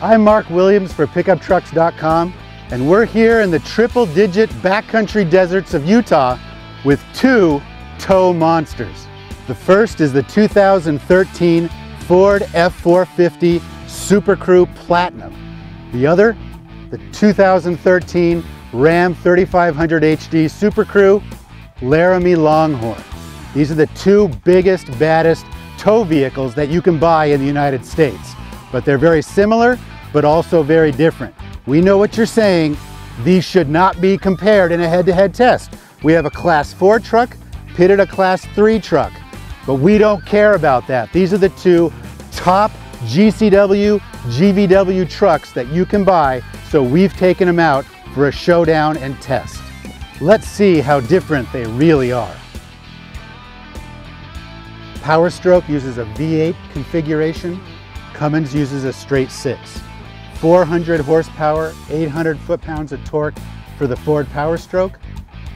I'm Mark Williams for PickupTrucks.com and we're here in the triple digit backcountry deserts of Utah with two tow monsters. The first is the 2013 Ford F450 Super Crew Platinum. The other, the 2013 Ram 3500 HD Super Crew Laramie Longhorn. These are the two biggest, baddest tow vehicles that you can buy in the United States. But they're very similar, but also very different. We know what you're saying. These should not be compared in a head-to-head -head test. We have a class four truck pitted a class three truck, but we don't care about that. These are the two top GCW, GVW trucks that you can buy, so we've taken them out for a showdown and test. Let's see how different they really are. Power Stroke uses a V8 configuration. Cummins uses a straight six. 400 horsepower, 800 foot-pounds of torque for the Ford Power Stroke,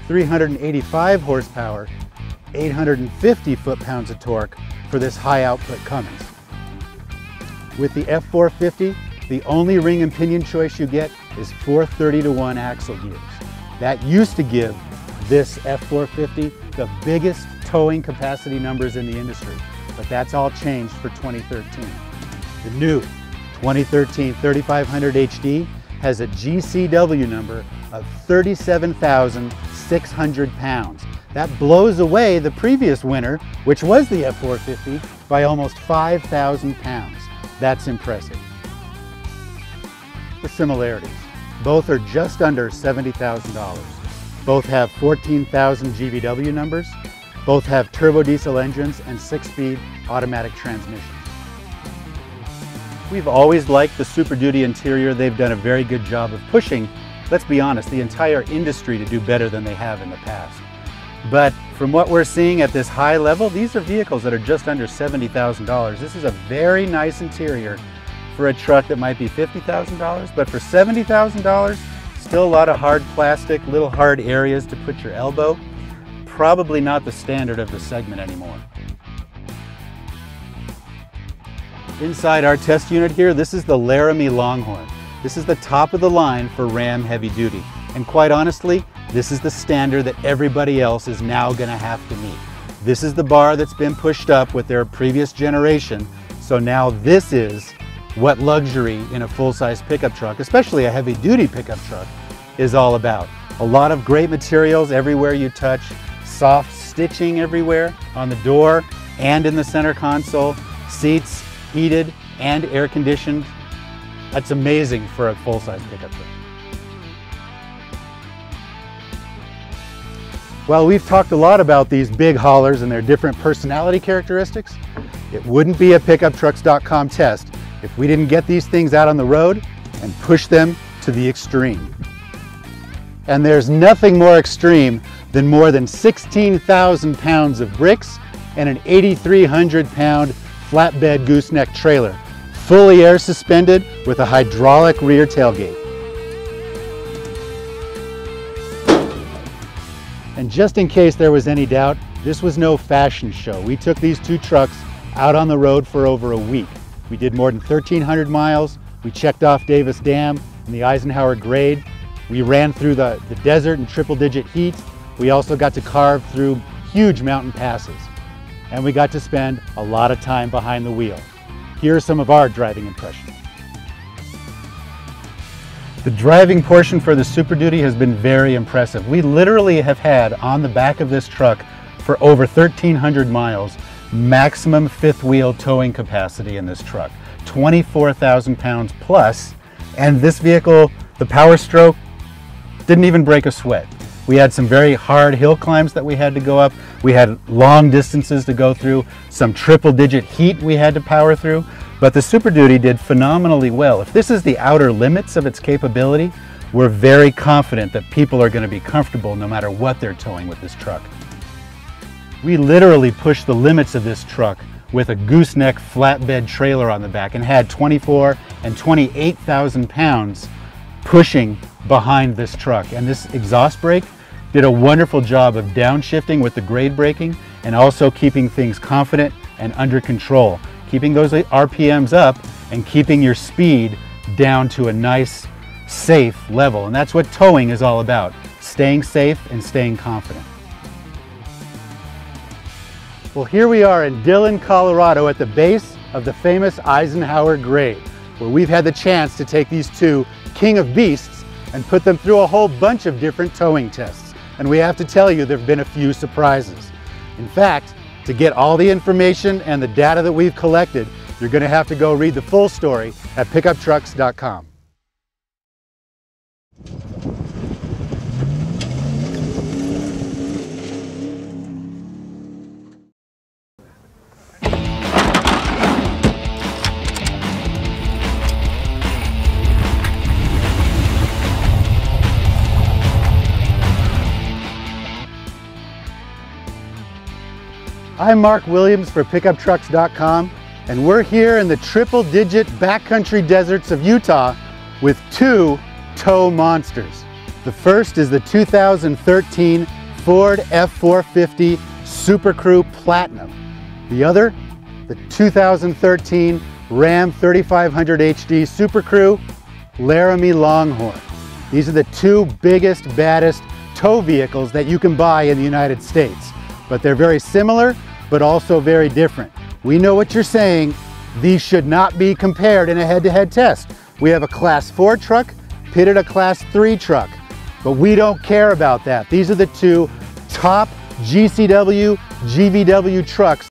385 horsepower, 850 foot-pounds of torque for this high-output Cummins. With the F450, the only ring and pinion choice you get is 430 to 1 axle gears. That used to give this F450 the biggest towing capacity numbers in the industry, but that's all changed for 2013. The new 2013 3500 HD has a GCW number of 37,600 pounds. That blows away the previous winner, which was the F450, by almost 5,000 pounds. That's impressive. The similarities. Both are just under $70,000. Both have 14,000 GVW numbers. Both have turbo diesel engines and six-speed automatic transmissions. We've always liked the Super Duty interior. They've done a very good job of pushing, let's be honest, the entire industry to do better than they have in the past. But from what we're seeing at this high level, these are vehicles that are just under $70,000. This is a very nice interior for a truck that might be $50,000, but for $70,000, still a lot of hard plastic, little hard areas to put your elbow. Probably not the standard of the segment anymore. Inside our test unit here, this is the Laramie Longhorn. This is the top of the line for Ram Heavy Duty. And quite honestly, this is the standard that everybody else is now gonna have to meet. This is the bar that's been pushed up with their previous generation. So now this is what luxury in a full-size pickup truck, especially a heavy-duty pickup truck, is all about. A lot of great materials everywhere you touch, soft stitching everywhere on the door and in the center console, seats heated and air conditioned. That's amazing for a full-size pickup truck. Well, we've talked a lot about these big haulers and their different personality characteristics. It wouldn't be a pickuptrucks.com test if we didn't get these things out on the road and push them to the extreme. And there's nothing more extreme than more than 16,000 pounds of bricks and an 8,300 pound flatbed gooseneck trailer, fully air suspended with a hydraulic rear tailgate. And just in case there was any doubt, this was no fashion show. We took these two trucks out on the road for over a week. We did more than 1,300 miles. We checked off Davis Dam and the Eisenhower Grade. We ran through the, the desert in triple digit heat. We also got to carve through huge mountain passes and we got to spend a lot of time behind the wheel. Here are some of our driving impressions. The driving portion for the Super Duty has been very impressive. We literally have had on the back of this truck for over 1,300 miles maximum fifth wheel towing capacity in this truck, 24,000 pounds plus, and this vehicle, the Power Stroke, didn't even break a sweat. We had some very hard hill climbs that we had to go up. We had long distances to go through, some triple digit heat we had to power through, but the Super Duty did phenomenally well. If this is the outer limits of its capability, we're very confident that people are going to be comfortable no matter what they're towing with this truck. We literally pushed the limits of this truck with a gooseneck flatbed trailer on the back and had 24 and 28,000 pounds pushing behind this truck. And this exhaust brake did a wonderful job of downshifting with the grade braking and also keeping things confident and under control, keeping those RPMs up and keeping your speed down to a nice, safe level. And that's what towing is all about, staying safe and staying confident. Well, here we are in Dillon, Colorado at the base of the famous Eisenhower Grade, where we've had the chance to take these two King of Beasts and put them through a whole bunch of different towing tests. And we have to tell you, there have been a few surprises. In fact, to get all the information and the data that we've collected, you're gonna have to go read the full story at pickuptrucks.com. I'm Mark Williams for pickuptrucks.com and we're here in the triple digit backcountry deserts of Utah with two tow monsters. The first is the 2013 Ford F450 Super Crew Platinum. The other, the 2013 Ram 3500 HD Super Crew Laramie Longhorn. These are the two biggest, baddest tow vehicles that you can buy in the United States but they're very similar, but also very different. We know what you're saying. These should not be compared in a head-to-head -head test. We have a class four truck pitted a class three truck, but we don't care about that. These are the two top GCW, GVW trucks